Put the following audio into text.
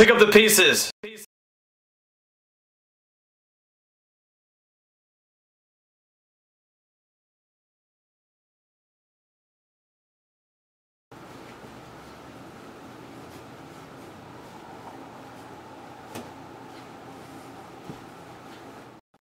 Pick up the pieces.